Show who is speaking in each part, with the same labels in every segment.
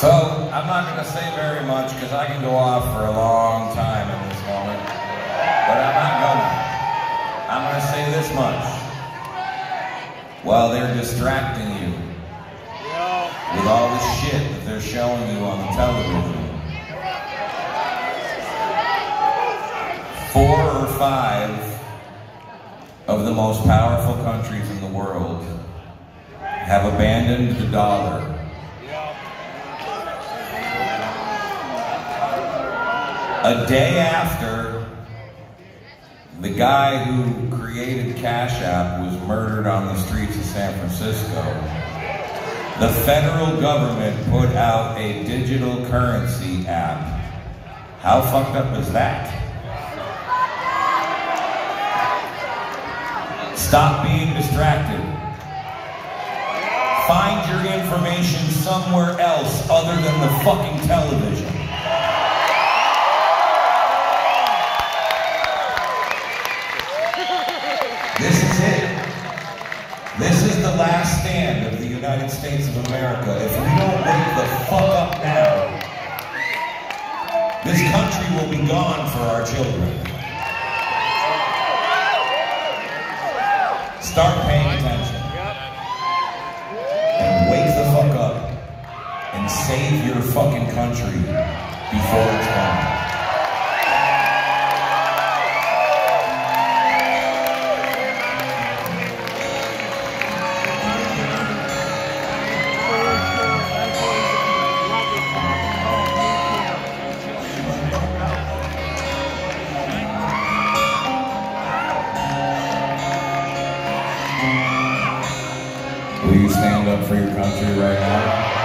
Speaker 1: So, I'm not going to say very much because I can go off for a long time in this moment. But I'm not gonna. I'm going to say this much. While they're distracting you with all the shit that they're showing you on the television, four or five of the most powerful countries in the world have abandoned the dollar. A day after the guy who created Cash App was murdered on the streets of San Francisco, the federal government put out a digital currency app. How fucked up is that? Stop being distracted. Find your information somewhere else other than the fucking television. The last stand of the United States of America. If we don't wake the fuck up now, this country will be gone for our children. Start paying attention. And wake the fuck up. And save your fucking country before it's gone. Will you stand up for your country right now?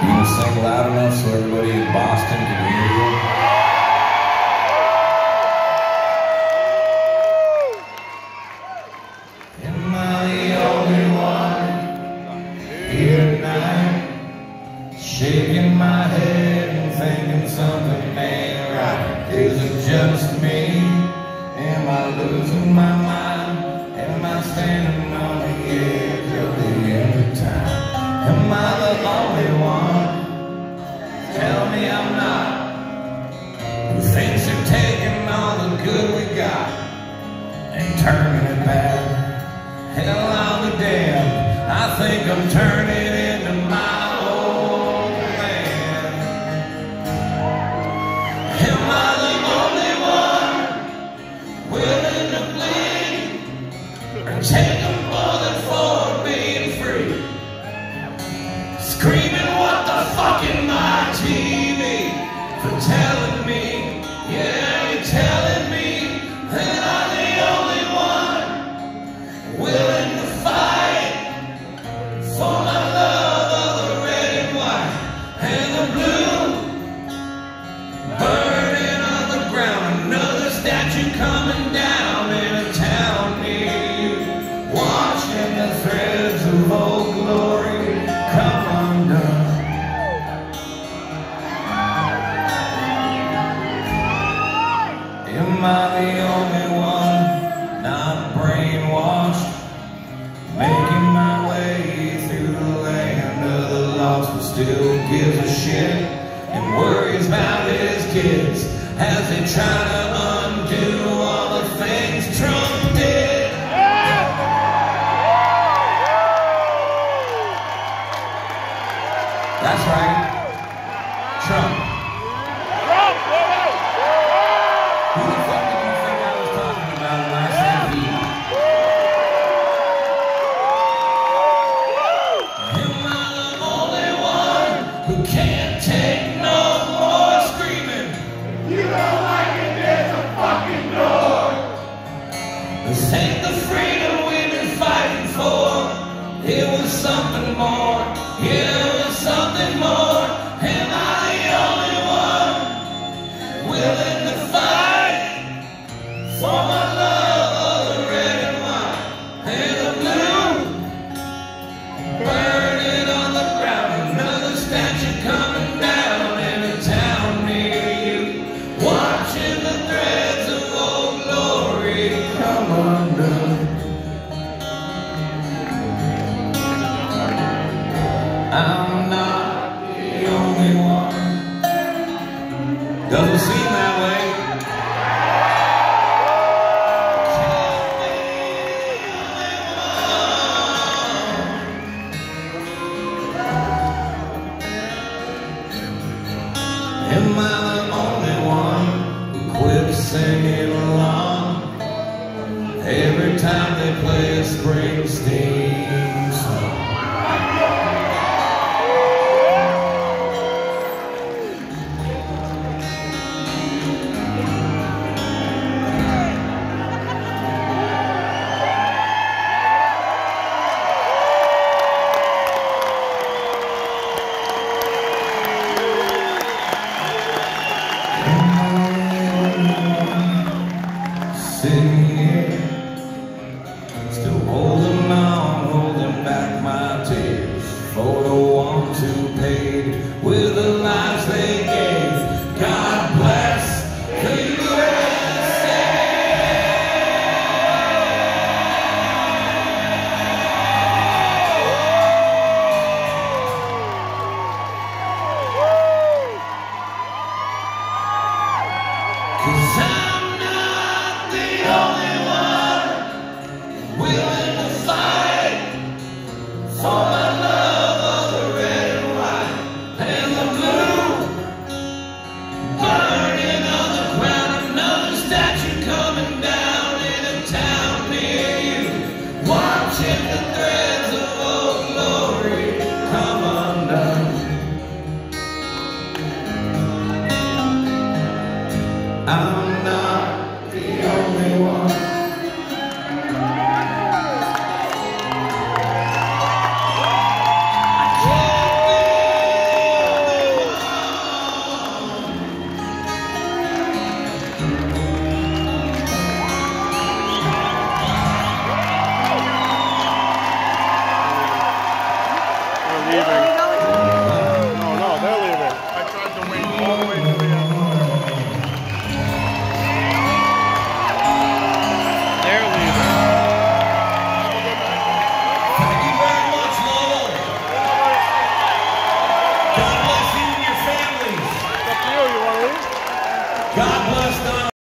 Speaker 1: You sing loud enough so everybody in Boston can and turning it back? Hell, I'm the damned. I think I'm turning into my old man. Am I the only one willing to bleed or take kids. As they try This ain't the freedom we've been fighting for. It was something more. Yeah, Springsteen song. Sing it.